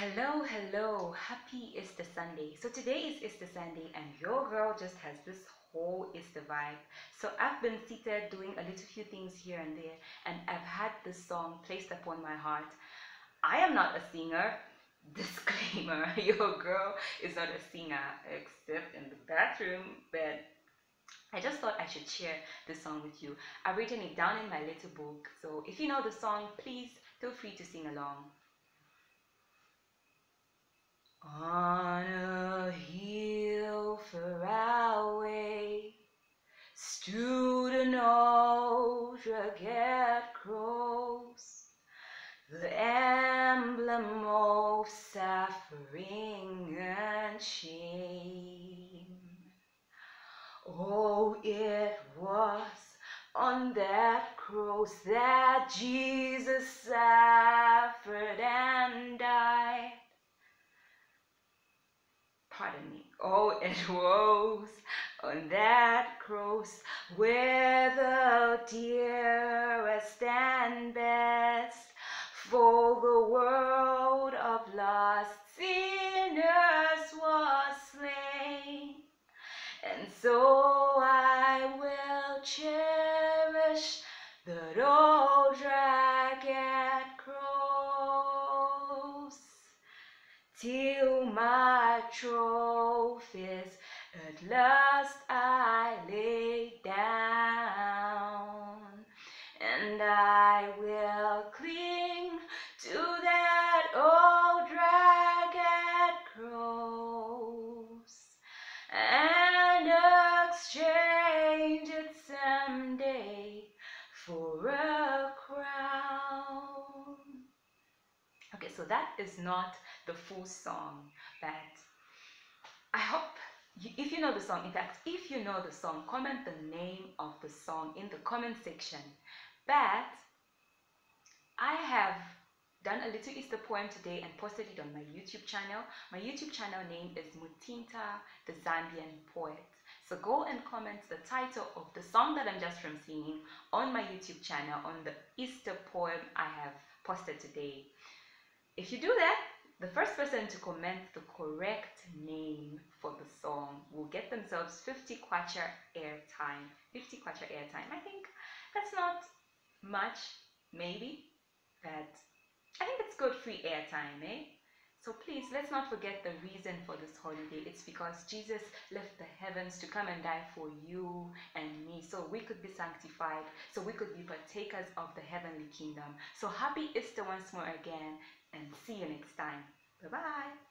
Hello, hello, happy Easter Sunday. So today is Easter Sunday, and your girl just has this whole Easter vibe. So I've been seated doing a little few things here and there, and I've had this song placed upon my heart. I am not a singer. Disclaimer your girl is not a singer except in the bathroom, but I just thought I should share this song with you. I've written it down in my little book, so if you know the song, please feel free to sing along. On a hill far away stood an old cross, the emblem of suffering and shame. Oh, it was on that cross that Jesus pardon me. Oh, it was on that cross where the dearest and best for the world of lost sinners was slain. And so I will cherish the old till my trophies. At last I lay down and I will cling to that old ragged cross and exchange it someday for so that is not the full song, but I hope you, if you know the song, in fact, if you know the song, comment the name of the song in the comment section. But I have done a little Easter poem today and posted it on my YouTube channel. My YouTube channel name is Mutinta, the Zambian poet. So go and comment the title of the song that I'm just from singing on my YouTube channel on the Easter poem I have posted today. If you do that, the first person to comment the correct name for the song will get themselves 50 kwacha airtime. 50 kwacha airtime. I think that's not much, maybe, but I think it's good free airtime, eh? So please, let's not forget the reason for this holiday. It's because Jesus left the heavens to come and die for you and me so we could be sanctified, so we could be partakers of the heavenly kingdom. So happy Easter once more again and see you next time. Bye bye.